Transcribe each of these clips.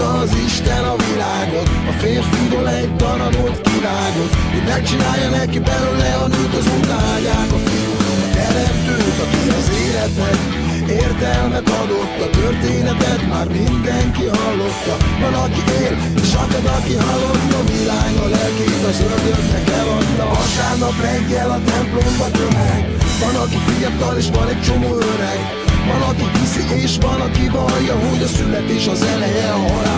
összehozta az Isten a világot. A férfiból egy darabot kivágott. Hogy megcsinálja neki belőle a nőt az utágyák A fiú, a teremtőt, aki az életnek Értelmet adott. A történetet, már mindenki hallotta. Van aki él, és akad aki halott A világ a lelkét az ördögnek eladta. Vasárnap reggel a templomba tömeg. Van aki fiatal és van egy csomó öreg. Van, aki hiszi és van, aki vallja Hogy a születés az eleje, a halál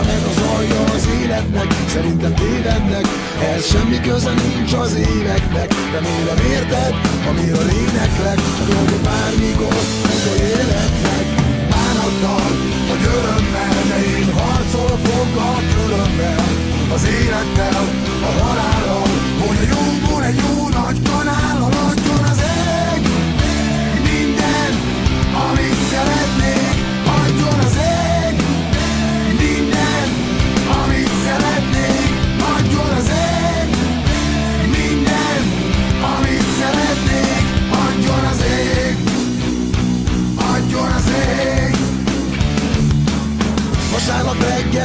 az életnek Szerintem tévednek, ez semmi köze nincs az éveknek. Remélem érted, amiről éneklek. A dolgok bármi gond, hogy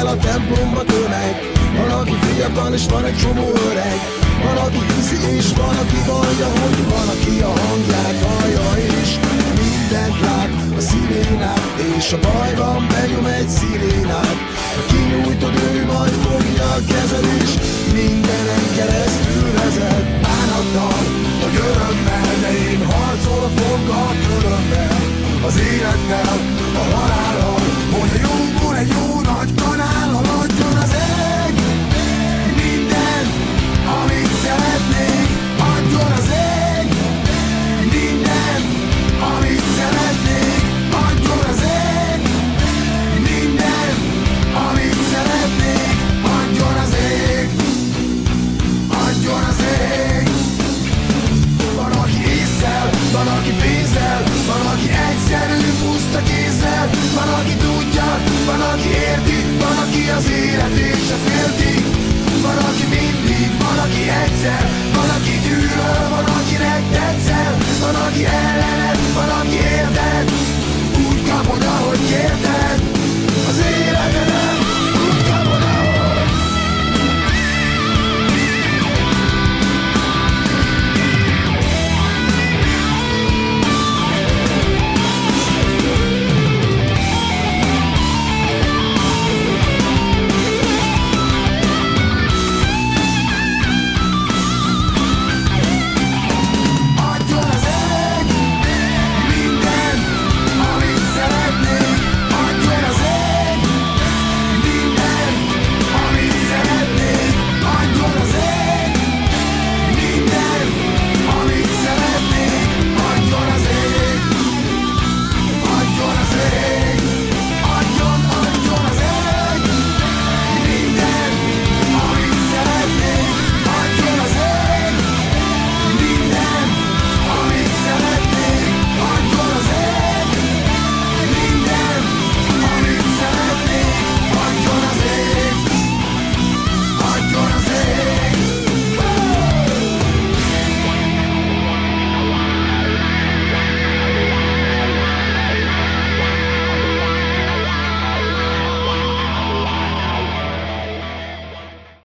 el a templomba tömeg. Van, aki fiatal és van egy csomó öreg. Van, aki hiszi és van, aki vallja, hogy van, aki a hangját hallja is. mindent lát, a szirénát És a bajban benyom egy szirénát Kinyújtod ő, majd fogja a kezed és mindenen keresztül vezet. Ána